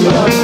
love.